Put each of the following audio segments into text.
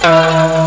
Uh...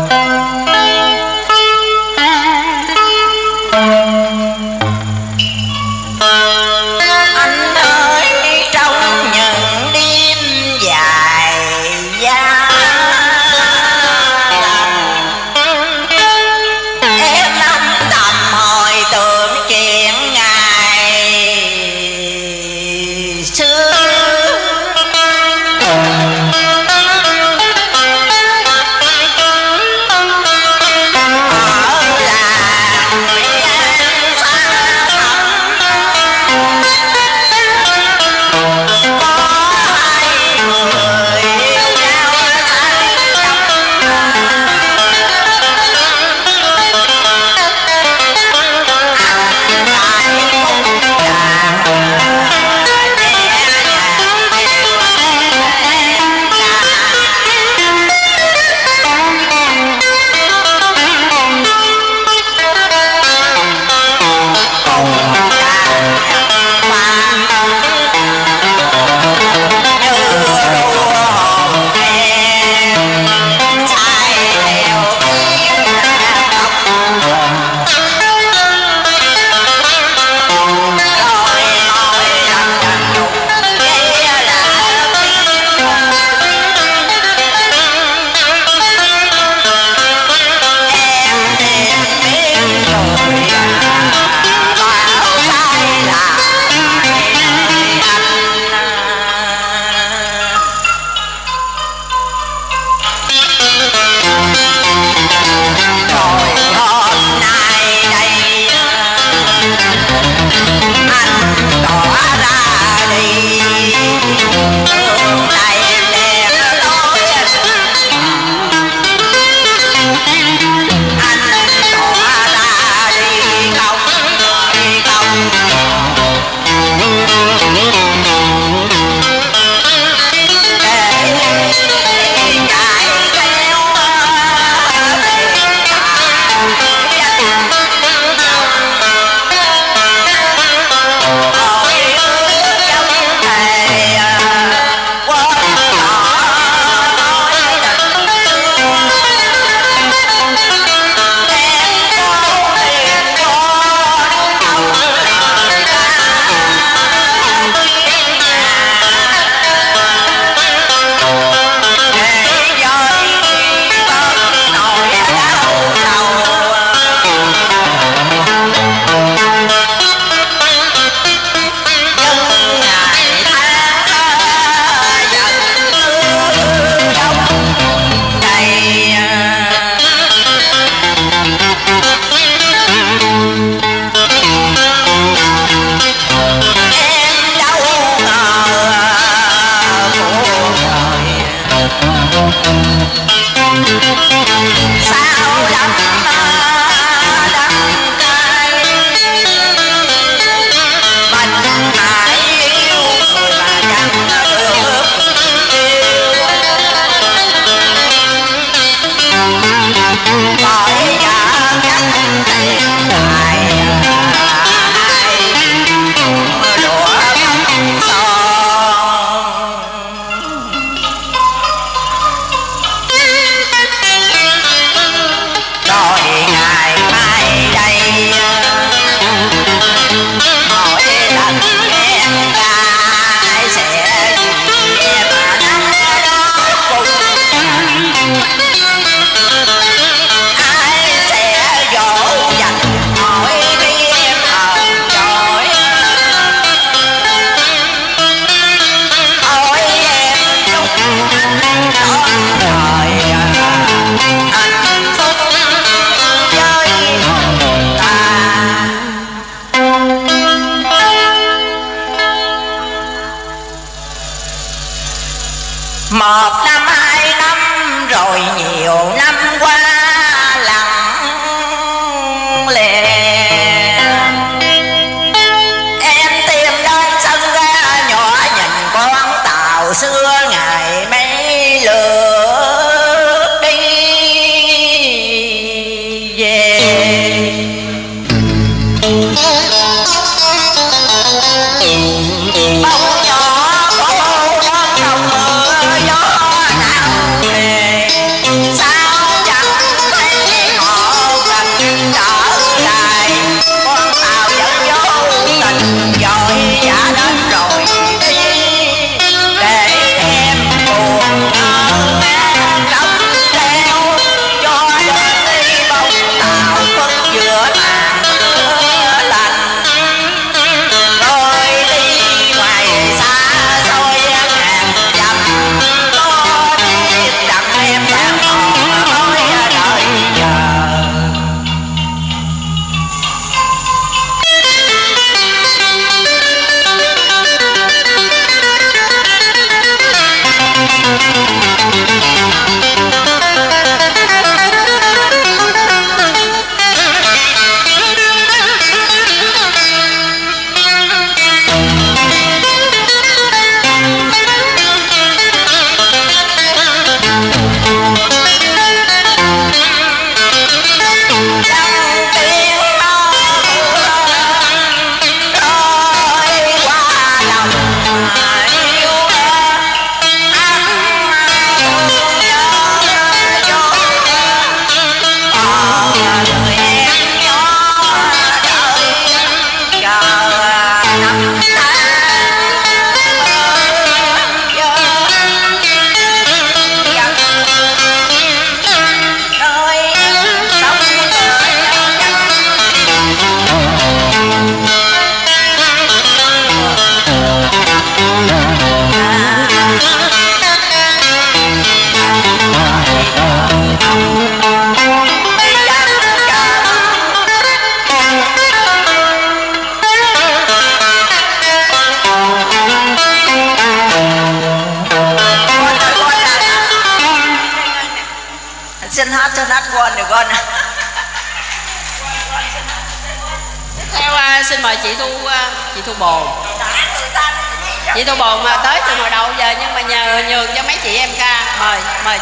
một năm, hai năm, rồi nhiều năm qua lặng lẽ. Em tìm đến sân ga nhỏ nhìn con tàu xưa ngày mấy lượt. Xin hát cho hát quên được con. Tiếp theo à, xin mời chị thu à, chị thu bồn. Chị thu bồn mà tới từ hồi đầu giờ nhưng mà nhờ nhường cho mấy chị em ca. Mời mời